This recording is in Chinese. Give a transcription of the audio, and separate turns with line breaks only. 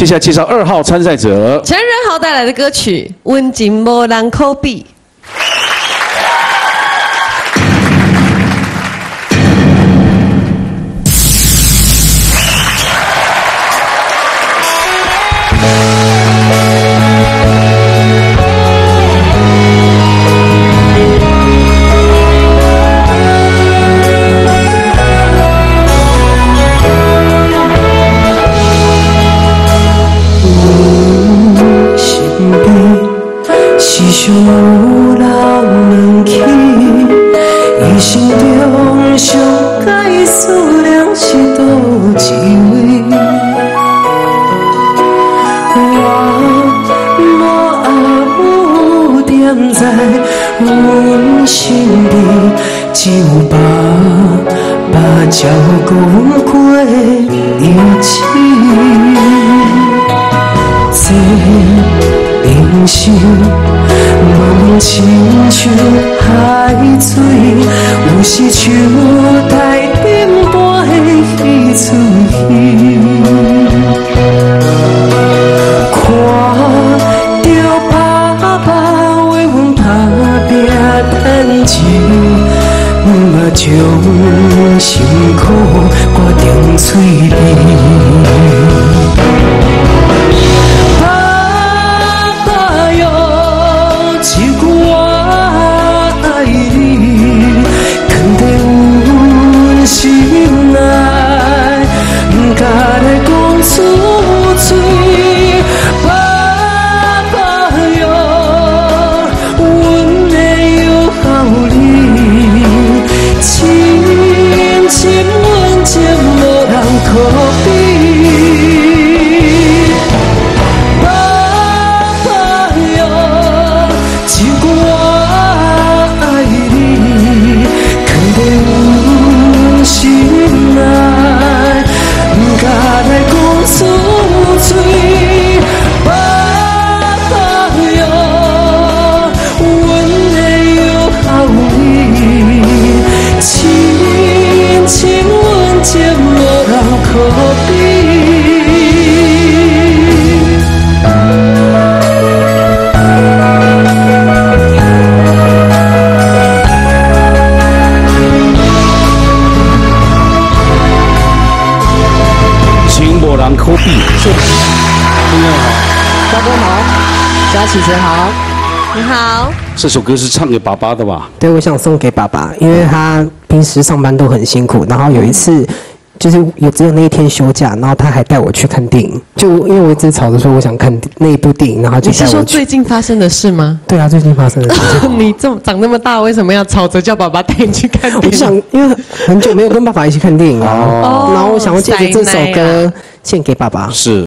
接下来介绍二号参赛者，
陈仁豪带来的歌曲《温情莫让可比》。
阮心里，只有爸爸照顾过一切。这人生茫茫亲像海水，有时像台顶搬的鱼出去。赚钱，嘛将心情无人可比。无人可比。
请莫人可比。
大哥好，佳琪姐好，你好。
这首歌是唱给爸爸的吧？
对，我想送给爸爸，因为他平时上班都很辛苦，然后有一次。就是有只有那一天休假，然后他还带我去看电影。就因为我一直吵着说我想看那一部电影，然后就
你是说。最近发生的事吗？
对啊，最近发生的事情。
你这么长那么大，为什么要吵着叫爸爸带你去看电影？
我想，因为很久没有跟爸爸一起看电影了，
哦
然后我想要借着这首歌献给爸爸。
是。